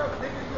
stuff, nigga.